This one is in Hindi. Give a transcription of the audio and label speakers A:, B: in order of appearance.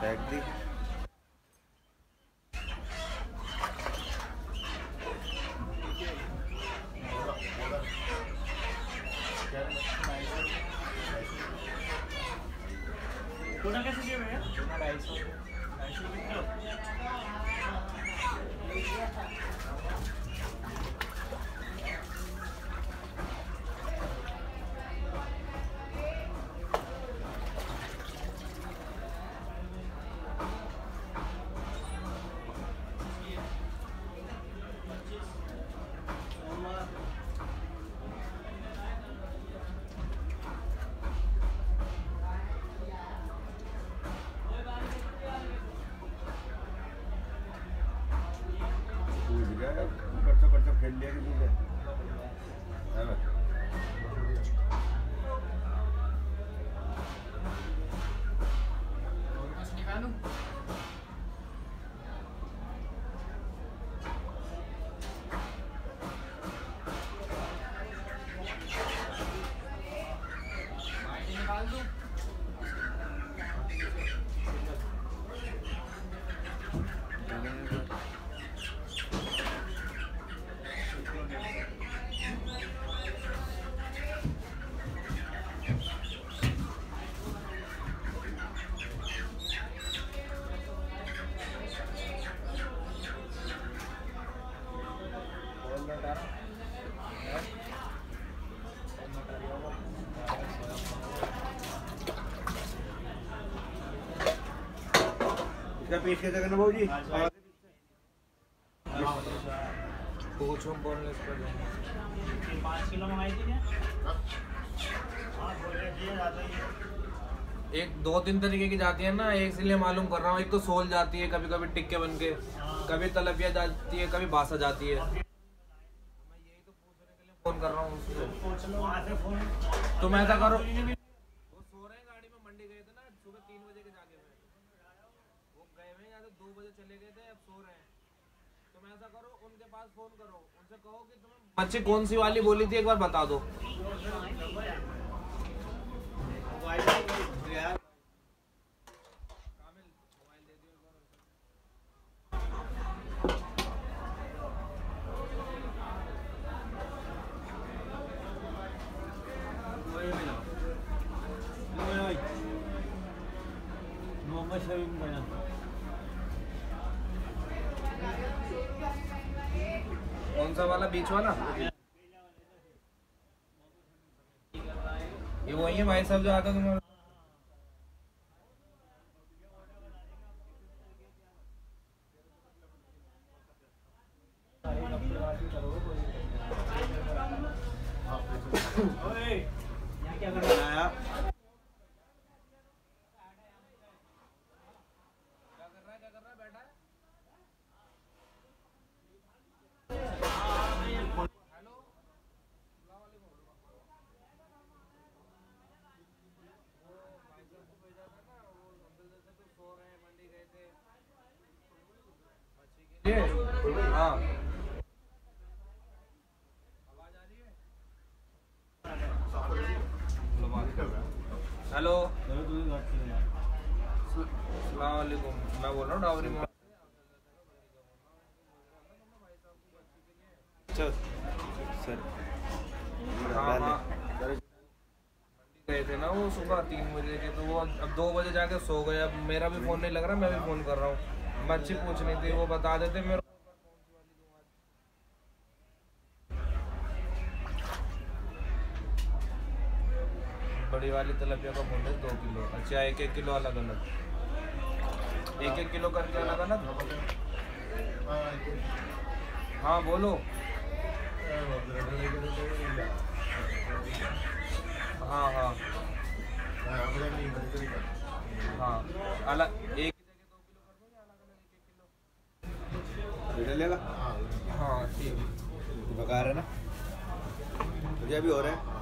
A: टैक्सी
B: टोटल कैसे दिए भैया? ढाई सौ
A: Thank you. कच्चा कच्चा खेल लिया कि से है ना? करना भाऊ जी
B: पाँच किलो मंगाई थी क्या
C: एक दो तीन तरीके की जाती है ना, एक इसलिए मालूम कर रहा हूँ। एक तो सोल जाती है कभी कभी टिक्के बन के कभी तलबिया जाती है, कभी बासा जाती है। मैं यही तो पूछने के लिए फ़ोन कर रहा हूँ तुम ऐसा करो। वो सो रहे गाड़ी में, मंडी गए थे ना, सुबह तीन बजे के जाके। गए हुए यहाँ से दो बजे चले गए थे, अब सो रहे हैं। तुम ऐसा करो, उनके पास फ़ोन करो, उनसे कहो कि तुम्हें मच्छी कौन सी वाली बोली थी, एक बार बता दो।
B: मोहम्मद शमीम
C: कौन सा वाला? बीच वाला? ये वही है भाई साहब जो आता तुम्हारा
B: ओए यहाँ क्या कर रहा है
C: क्या कर रहा है क्या कर रहा है बैठा है हेलो अस्सलाम वालेकुम वो भाई साहब को भेजा था ना वो अंकल जैसे तो सो रहे हैं मंडी गए थे मच्छी के लिए हाँ आवाज़ आ रही है हेलो। अस्सलाम वालेकुम मैं बोल रहा हूँ डावरी
A: चल। सर।
C: हाँ हाँ। गए थे ना वो सुबह तीन बजे के तो वो अब दो बजे जाके सो गए। अब मेरा भी फ़ोन नहीं लग रहा मैं भी फ़ोन कर रहा हूँ। मच्छी पूछनी थी, वो बता देते मेरे बड़ी वाली तलबिया का बोल दो किलो। अच्छा एक एक किलो अलग अलग। एक एक किलो करके अलग अलग? हाँ बोलो। हाँ हाँ। हाँ अलग, एक हाँ ठीक।
A: बका रहे ना मुझे भी हो रहा है।